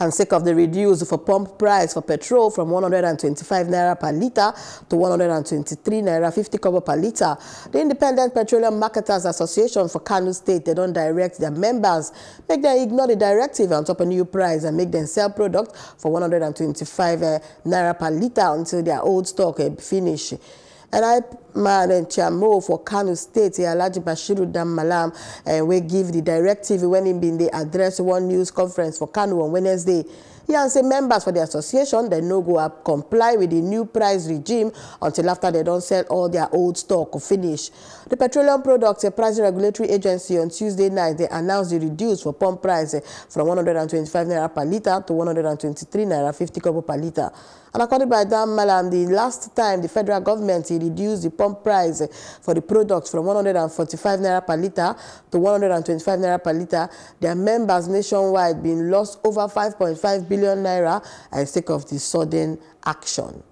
and sake of the reduce for pump price for petrol from 125 naira per litre to 123 naira 50 kobo per litre. The Independent Petroleum Marketers Association for Kano State, they don't direct their members, make them ignore the directive on top of new price and make them sell product for 125 uh, naira per litre until their old stock uh, finish. And I man and Chamo for Kano State, eh, Alhaji Bashiru Dan Malam, and uh, eh, we give the directive when he been the address one news conference for Kano on Wednesday. He and say members for the association, they no go up comply with the new price regime until after they don't sell all their old stock finish. The Petroleum Products eh, a Price Regulatory Agency on Tuesday night, they announced the reduce for pump price from 125 naira per litre to 123 naira 50 kobo per litre. And according by Dan Malam, the last time the federal government reduced the pump price for the products from 145 naira per litre to 125 naira per litre, their members nationwide been lost over 5.5 billion naira at stake of the sudden action.